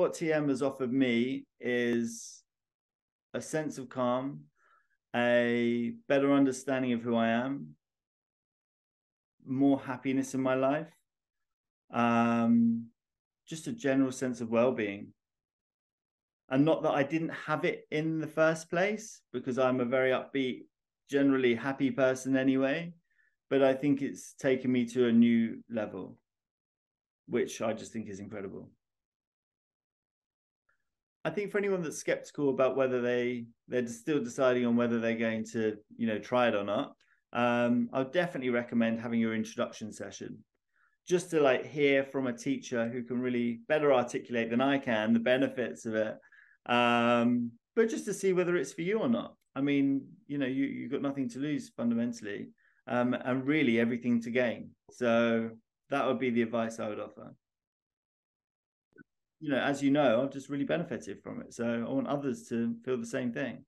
what TM has offered me is a sense of calm, a better understanding of who I am, more happiness in my life, um, just a general sense of well being. And not that I didn't have it in the first place, because I'm a very upbeat, generally happy person anyway. But I think it's taken me to a new level, which I just think is incredible. I think for anyone that's skeptical about whether they they're still deciding on whether they're going to you know try it or not, um, I would definitely recommend having your introduction session, just to like hear from a teacher who can really better articulate than I can the benefits of it, um, but just to see whether it's for you or not. I mean, you know, you you've got nothing to lose fundamentally, um, and really everything to gain. So that would be the advice I would offer you know, as you know, I've just really benefited from it. So I want others to feel the same thing.